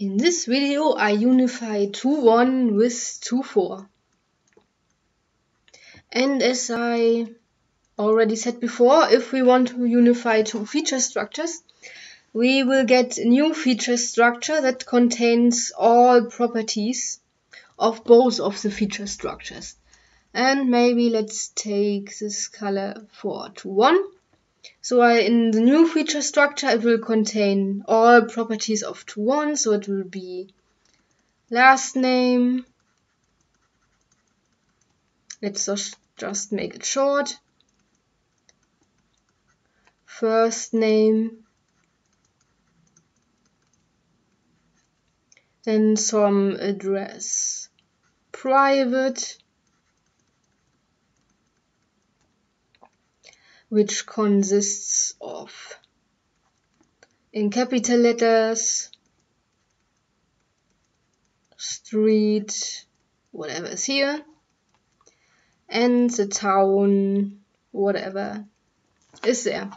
In this video I unify 2-1 with 2-4. And as I already said before, if we want to unify two feature structures, we will get a new feature structure that contains all properties of both of the feature structures. And maybe let's take this color for 2.1 so in the new feature structure, it will contain all properties of 2.1. So it will be last name. Let's just make it short. First name. Then some address. Private. Which consists of in capital letters street whatever is here and the town whatever is there.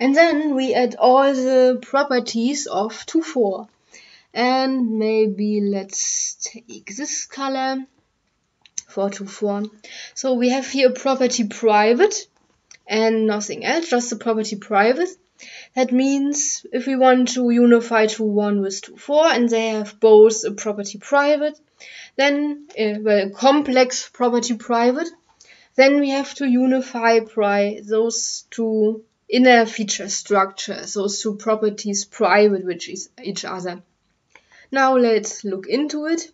And then we add all the properties of 2.4 and maybe let's take this color for 2.4 so we have here a property private and nothing else, just the property private. That means if we want to unify 2.1 with 2.4 and they have both a property private, then, uh, well, complex property private, then we have to unify pri those two inner feature structures, those two properties private with each other. Now let's look into it.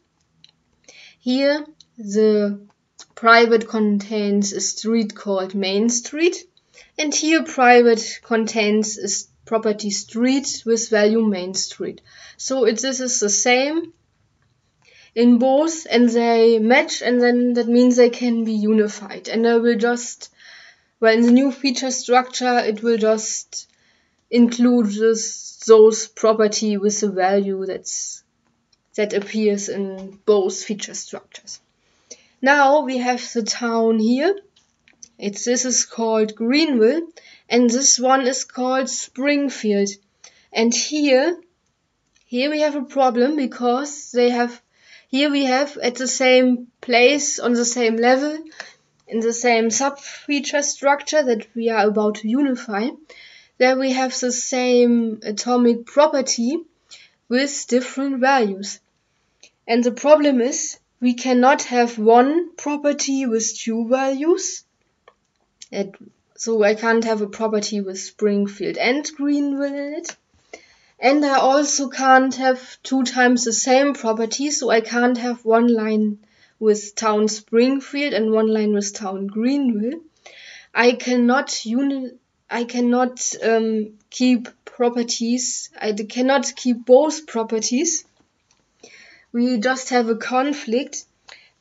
Here the private contains a street called Main Street, and here private contains a property street with value Main Street. So it, this is the same in both and they match and then that means they can be unified. And I will just, well in the new feature structure it will just include this, those property with the value that's that appears in both feature structures. Now we have the town here. It's this is called Greenville and this one is called Springfield. And here here we have a problem because they have here we have at the same place on the same level in the same sub-feature structure that we are about to unify there we have the same atomic property with different values. And the problem is we cannot have one property with two values. It, so I can't have a property with Springfield and Greenville. And I also can't have two times the same property, so I can't have one line with town Springfield and one line with town Greenville. I cannot uni I cannot um, keep properties. I cannot keep both properties we just have a conflict.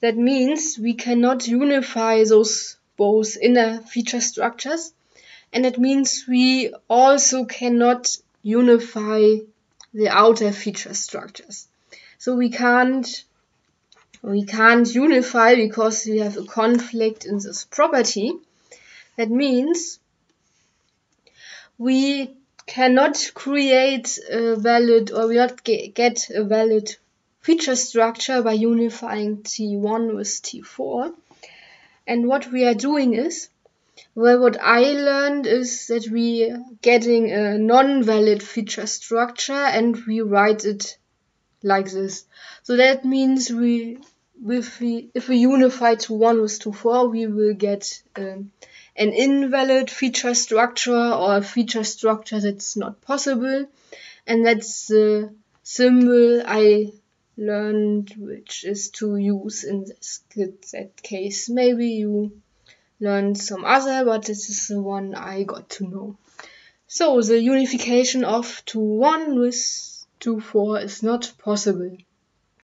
That means we cannot unify those both inner feature structures. And that means we also cannot unify the outer feature structures. So we can't we can't unify because we have a conflict in this property. That means we cannot create a valid or we not get a valid feature structure by unifying T1 with T4. And what we are doing is, well, what I learned is that we are getting a non-valid feature structure and we write it like this. So that means we, if we, if we unify to 1 with to 4, we will get um, an invalid feature structure or a feature structure that's not possible. And that's the symbol I learned which is to use in this that case. Maybe you learned some other, but this is the one I got to know. So the unification of 2 1 with 2 4 is not possible.